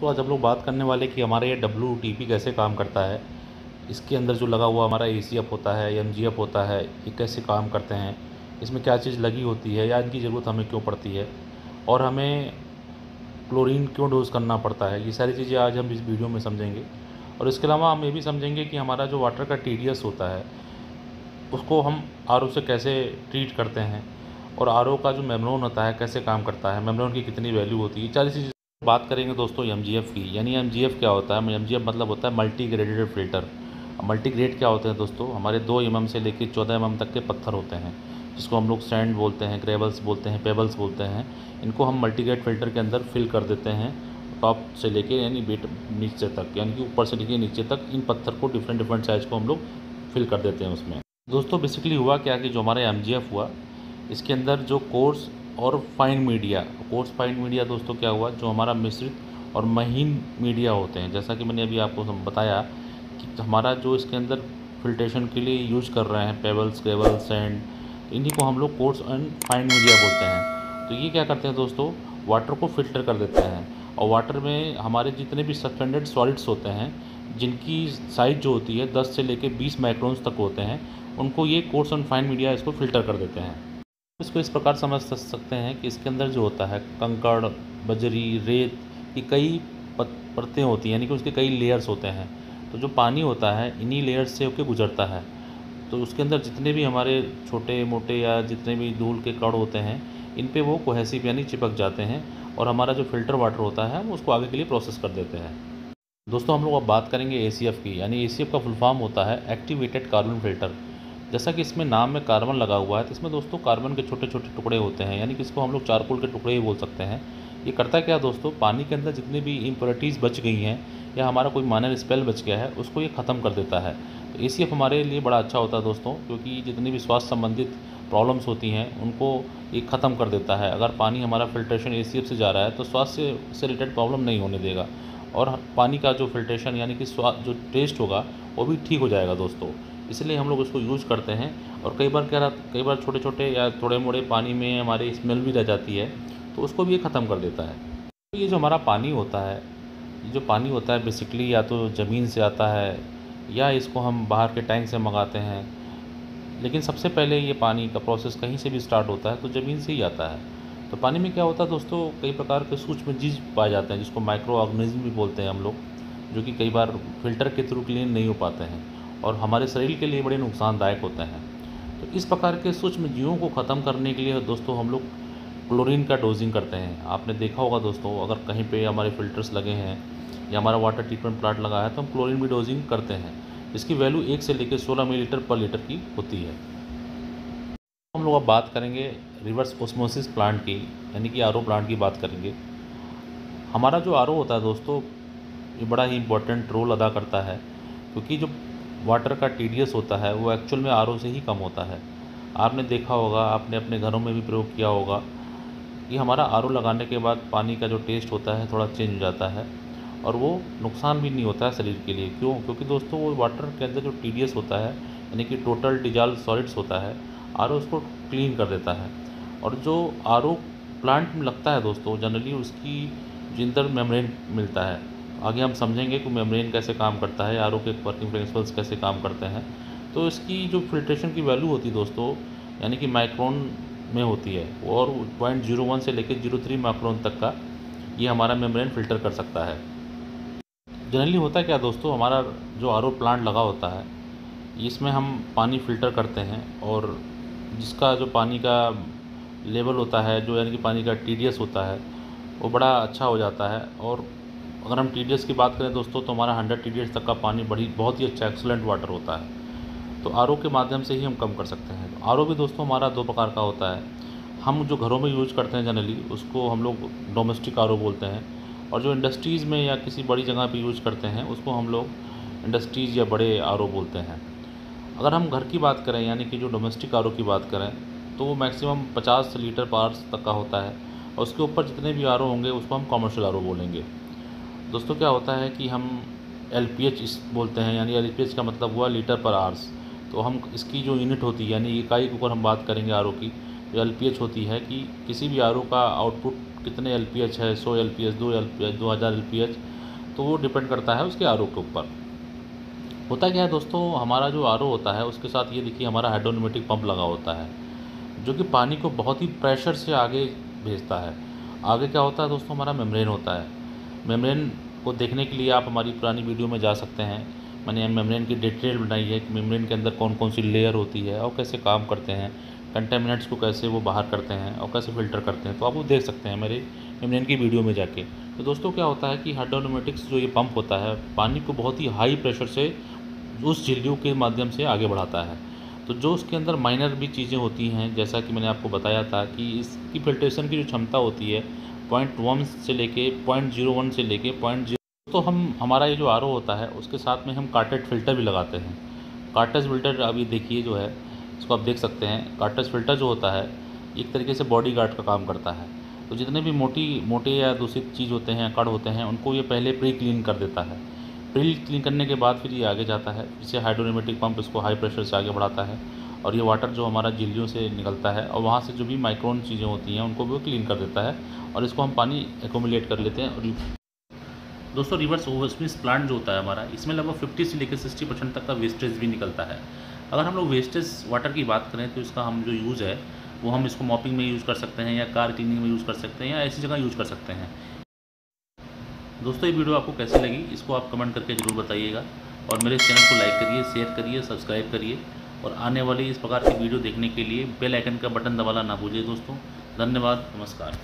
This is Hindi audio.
तो आज हम लोग बात करने वाले कि हमारे ये पी कैसे काम करता है, इसके अंदर जो लगा हुआ हमारा ए एफ़ होता है एम जी एफ़ होता है, ये कैसे काम करते हैं, इसमें क्या चीज़ लगी होती है या इनकी ज़रूरत हमें क्यों पड़ती है और हमें क्लोरीन क्यों डोज़ करना पड़ता है, ये सारी चीज़ें आज हम इस वीडियो में समझेंगे। और इसके अलावा हम ये भी समझेंगे कि हमारा जो वाटर का टीडीएस होता है, उसको हम आरओ से कैसे ट्रीट करते हैं और आरओ का जो मेमरोन होता है, कैसे काम करता है मेमरोन की कितनी वैल्यू होती है सारी चीज़ें बात करेंगे दोस्तों एमजीएफ की। यानी एमजीएफ क्या होता है? एमजीएफ मतलब होता है multi graded filter multi grade क्या होते हैं दोस्तों? हमारे दो एम से लेकर चौदह एम तक के पत्थर होते हैं, जिसको हम लोग सैंड बोलते हैं ग्रेवल्स बोलते हैं पेबल्स बोलते हैं। इनको हम मल्टी ग्रेड फ़िल्टर के अंदर फिल कर देते हैं टॉप से लेके यानी बेट नीचे तक, यानी कि ऊपर से लेके नीचे तक इन पत्थर को डिफरेंट डिफरेंट साइज़ को हम लोग फिल कर देते हैं उसमें। दोस्तों बेसिकली हुआ क्या कि जो हमारा एमजीएफ हुआ, इसके अंदर जो कोर्स और fine media coarse fine media दोस्तों क्या हुआ? जो हमारा मिश्रित और महीन मीडिया होते हैं, जैसा कि मैंने अभी आपको बताया कि हमारा जो इसके अंदर फिल्ट्रेशन के लिए यूज़ कर रहे हैं पेबल्स ग्रेवल सैंड इन्हीं को हम लोग कोर्स एंड फाइन मीडिया बोलते हैं। तो ये क्या करते हैं दोस्तों? वाटर को फ़िल्टर कर देते हैं और वाटर में हमारे जितने भी सस्पेंडेड सॉलिड्स होते हैं, जिनकी साइज़ जो होती है 10 से लेकर 20 माइक्रोन्स तक होते हैं, उनको ये कोर्स एंड फाइन मीडिया इसको फ़िल्टर कर देते हैं। इसको इस प्रकार समझ सकते हैं कि इसके अंदर जो होता है, कंकड़, बजरी, रेत की कई परतें होती हैं, यानी कि उसके कई लेयर्स होते हैं। तो जो पानी होता है, इन्हीं लेयर्स से होकर गुजरता है। तो उसके अंदर जितने भी हमारे छोटे, मोटे या जितने भी धूल के कण होते हैं, इन पे वो कोहेसिव यानी चिपक जाते हैं और हमारा जो फ़िल्टर वाटर होता है, वो उसको आगे के लिए प्रोसेस कर देते हैं। दोस्तों, हम लोग अब बात करेंगे एसीएफ की, यानी एसीएफ का फुल फॉर्म होता है एक्टिवेटेड कार्बन फ़िल्टर जैसा कि इसमें नाम में कार्बन लगा हुआ है तो इसमें दोस्तों कार्बन के छोटे छोटे टुकड़े होते हैं, यानी कि इसको हम लोग चारकोल के टुकड़े ही बोल सकते हैं। ये करता क्या दोस्तों? पानी के अंदर जितनी भी इम्प्योरिटीज़ बच गई हैं, या हमारा कोई माइनर स्पेल बच गया है, उसको ये ख़त्म कर देता है। तो ए हमारे लिए बड़ा अच्छा होता है दोस्तों, क्योंकि जितनी भी स्वास्थ्य संबंधित प्रॉब्लम्स होती हैं, उनको ये ख़त्म कर देता है। अगर पानी हमारा फिल्ट्रेशन एसीएफ से जा रहा है तो स्वास्थ्य से रिलेटेड प्रॉब्लम नहीं होने देगा। और पानी का जो फिल्ट्रेशन यानी कि जो टेस्ट होगा, वो भी ठीक हो जाएगा दोस्तों। इसलिए हम लोग उसको यूज़ करते हैं और कई बार क्या कई बार छोटे छोटे या थोड़े मोड़े पानी में हमारी स्मेल भी रह जाती है तो उसको भी ये ख़त्म कर देता है। तो ये जो हमारा पानी होता है, ये जो पानी होता है बेसिकली या तो ज़मीन से आता है या इसको हम बाहर के टैंक से मंगाते हैं, लेकिन सबसे पहले ये पानी का प्रोसेस कहीं से भी स्टार्ट होता है तो ज़मीन से ही आता है। तो पानी में क्या होता है दोस्तों, कई प्रकार के सूक्ष्म जीव पाए जाते हैं जिसको माइक्रो ऑर्गेनिज्म भी बोलते हैं हम लोग, जो कि कई बार फ़िल्टर के थ्रू क्लीन नहीं हो पाते हैं। और हमारे शरीर के लिए बड़े नुकसानदायक होते हैं। तो इस प्रकार के सूक्ष्म जीवों को ख़त्म करने के लिए दोस्तों हम लोग क्लोरीन का डोजिंग करते हैं। आपने देखा होगा दोस्तों, अगर कहीं पे हमारे फ़िल्टर्स लगे हैं या हमारा वाटर ट्रीटमेंट प्लांट लगा है तो हम क्लोरीन भी डोजिंग करते हैं। इसकी वैल्यू एक से लेकर सोलह मिलीलीटर पर लीटर की होती है। हम लोग अब बात करेंगे रिवर्स ओस्मोसिस प्लांट की, यानी कि आरओ प्लांट की बात करेंगे। हमारा जो आरओ होता है दोस्तों, ये बड़ा ही इम्पोर्टेंट रोल अदा करता है, क्योंकि जो वाटर का टीडीएस होता है, वो एक्चुअल में आरओ से ही कम होता है। आपने देखा होगा, आपने अपने घरों में भी प्रयोग किया होगा कि हमारा आरओ लगाने के बाद पानी का जो टेस्ट होता है, थोड़ा चेंज हो जाता है और वो नुकसान भी नहीं होता है शरीर के लिए। क्यों? क्योंकि दोस्तों, वो वाटर के अंदर जो टीडीएस होता है, यानी कि टोटल डिजॉल्व सॉलिड्स होता है, आरओ उसको क्लीन कर देता है। और जो आरओ प्लांट में लगता है दोस्तों, जनरली उसकी जिंदर मेम्ब्रेन मिलता है। आगे हम समझेंगे कि मेम्ब्रेन कैसे काम करता है आरओ के वर्किंग प्रिंसिपल्स कैसे काम करते हैं। तो इसकी जो फिल्ट्रेशन की वैल्यू होती है दोस्तों, यानी कि माइक्रोन में होती है, और पॉइंट ज़ीरो वन से लेकर ज़ीरो थ्री माइक्रोन तक का ये हमारा मेम्ब्रेन फ़िल्टर कर सकता है। जनरली होता क्या दोस्तों, हमारा जो आरओ प्लांट लगा होता है, इसमें हम पानी फ़िल्टर करते हैं, और जिसका जो पानी का लेवल होता है, जो यानी कि पानी का टीडीएस होता है, वो बड़ा अच्छा हो जाता है, और अगर हम टी की बात करें दोस्तों तो हमारा हंड्रेड टी तक का पानी बड़ी, बहुत ही अच्छा एक्सलेंट वाटर होता है। तो आरओ के माध्यम से ही हम कम कर सकते हैं। तो आर भी दोस्तों हमारा दो प्रकार का होता है। हम जो घरों में यूज़ करते हैं जनरली उसको हम लोग डोमेस्टिक आरओ बोलते हैं। और जो इंडस्ट्रीज़ में या किसी बड़ी जगह पे यूज़ करते हैं, उसको हम लोग इंडस्ट्रीज़ या बड़े आरओ बोलते हैं। अगर हम घर की बात करें, यानी कि जो डोमेस्टिक आरओ की बात करें तो वो मैक्सिमम पचास लीटर पार्स तक का होता है। और उसके ऊपर जितने भी आरओ होंगे, उसको हम कॉमर्शियल आर बोलेंगे। दोस्तों, क्या होता है कि हम एल पी एच इस बोलते हैं, यानी एल पी एच का मतलब हुआ लीटर पर आवर्स। तो हम इसकी जो यूनिट होती है, यानी इकाई के ऊपर हम बात करेंगे आरओ की जो एल पी एच होती है कि किसी भी आरओ का आउटपुट कितने एल पी एच है, सौ एल पी एच दो एल पी एच दो हज़ार एल पी एच तो वो डिपेंड करता है उसके आरओ के ऊपर। होता क्या है दोस्तों, हमारा जो आरओ होता है, उसके साथ ये देखिए हमारा हाइड्रोनोमेटिक पंप लगा होता है, जो कि पानी को बहुत ही प्रेशर से आगे भेजता है। आगे क्या होता है दोस्तों, हमारा मेम्ब्रेन होता है। मेम्ब्रेन को देखने के लिए आप हमारी पुरानी वीडियो में जा सकते हैं। मैंने मेम्ब्रेन की डिटेल बनाई है कि मेम्ब्रेन के अंदर कौन कौन सी लेयर होती है और कैसे काम करते हैं कंटेमिनेंट्स को कैसे वो बाहर करते हैं और कैसे फ़िल्टर करते हैं। तो आप वो देख सकते हैं मेरे मेम्ब्रेन की वीडियो में जाके। तो दोस्तों क्या होता है कि हाइड्रोनोमेटिक्स जो ये पंप होता है, पानी को बहुत ही हाई प्रेशर से उस झिल्लियों के माध्यम से आगे बढ़ाता है। तो जो उसके अंदर माइनर भी चीज़ें होती हैं, जैसा कि मैंने आपको बताया था कि इसकी फिल्ट्रेशन की जो क्षमता होती है पॉइंट वन से लेके पॉइंट ज़ीरो वन से लेके पॉइंट ज़ीरो तो हम, हमारा ये जो आरओ होता है, उसके साथ में हम कार्टेज फ़िल्टर भी लगाते हैं। कार्टेज फ़िल्टर अभी देखिए जो है, इसको आप देख सकते हैं। कार्टेज फ़िल्टर जो होता है, एक तरीके से बॉडी गार्ड का काम करता है। तो जितने भी मोटी, मोटे या दूसरी चीज़ होते हैं कड़ होते हैं, उनको ये पहले प्री क्लीन कर देता है। प्री क्लीन करने के बाद फिर ये आगे जाता है। इसे हाइड्रोनेमेटिक पंप इसको हाई प्रेशर से आगे बढ़ाता है। और ये वाटर जो हमारा झिल्लियों से निकलता है और वहाँ से जो भी माइक्रोन चीज़ें होती हैं, उनको भी क्लीन कर देता है और इसको हम पानी एकोमुलेट कर लेते हैं और दोस्तों रिवर्स ओवरस्मिस प्लांट जो होता है हमारा, इसमें लगभग फिफ्टी से लेकर सिक्सटी परसेंट तक का वेस्टेज भी निकलता है। अगर हम लोग वेस्टेज वाटर की बात करें तो इसका हम जो यूज़ है, वो हम इसको मॉपिंग में यूज़ कर सकते हैं या कार क्लीनिंग में यूज़ कर सकते हैं या ऐसी जगह यूज़ कर सकते हैं। दोस्तों, ये वीडियो आपको कैसी लगी, इसको आप कमेंट करके ज़रूर बताइएगा और मेरे चैनल को लाइक करिए शेयर करिए सब्सक्राइब करिए। और आने वाली इस प्रकार की वीडियो देखने के लिए बेल आइकन का बटन दबाना ना भूलिए दोस्तों। धन्यवाद, नमस्कार।